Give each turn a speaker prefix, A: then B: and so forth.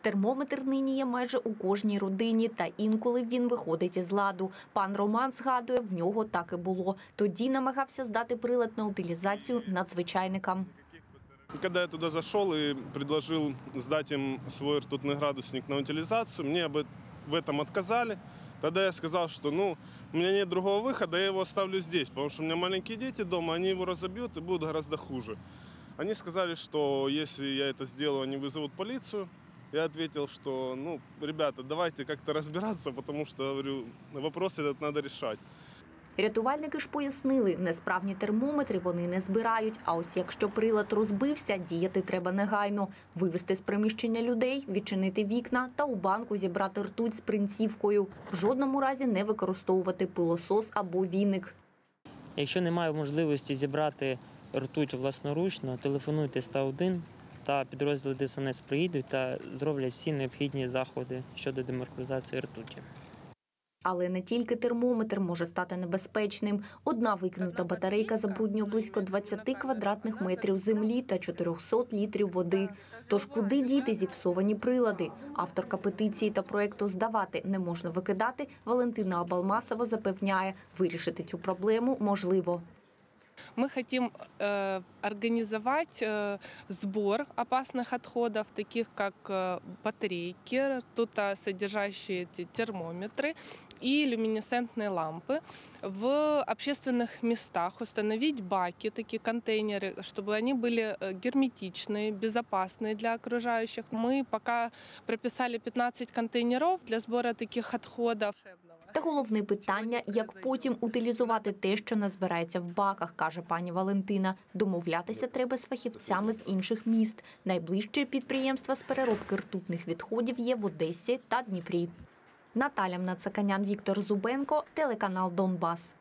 A: Термометр нині є майже у кожній родині, та інколи він виходить із ладу. Пан Роман згадує, в нього так і було. Тоді намагався здати прилад на утилізацію надзвичайникам.
B: Когда я туда зашел и предложил сдать им свой ртутный градусник на утилизацию, мне об эт- в этом отказали. Тогда я сказал, что ну, у меня нет другого выхода, я его оставлю здесь, потому что у меня маленькие дети дома, они его разобьют и будут гораздо хуже. Они сказали, что если я это сделаю, они вызовут полицию. Я ответил, что, ну, ребята, давайте как-то разбираться, потому что, говорю, вопрос этот надо решать.
A: Рятувальники ж пояснили, несправні термометри вони не збирають. А ось якщо прилад розбився, діяти треба негайно. Вивести з приміщення людей, відчинити вікна та у банку зібрати ртуть з принцівкою. В жодному разі не використовувати пилосос або віник.
C: Якщо немає можливості зібрати ртуть власноручно, телефонуйте 101 та підрозділи ДСНС приїдуть та зроблять всі необхідні заходи щодо демаркалізації ртуті.
A: Але не тільки термометр може стати небезпечним. Одна викинута батарейка забруднює близько 20 квадратних метрів землі та 400 літрів води. Тож куди діти зіпсовані прилади? Авторка петиції та проекту «Здавати не можна викидати» Валентина Абалмасова запевняє, вирішити цю проблему можливо.
D: Мы хотим э, организовать э, сбор опасных отходов, таких как э, батарейки, содержащие эти термометры и люминесцентные лампы, в общественных местах установить баки, такие контейнеры, чтобы они были э, герметичные, безопасные для окружающих. Мы пока прописали 15 контейнеров для сбора таких отходов.
A: Та головне питання, як потім утилізувати те, що назбирається в баках, каже пані Валентина. Домовлятися треба з фахівцями з інших міст. Найближче підприємства з переробки ртутних відходів є в Одесі та Дніпрі. Наталя Мнацаканян, Віктор Зубенко, телеканал Донбас.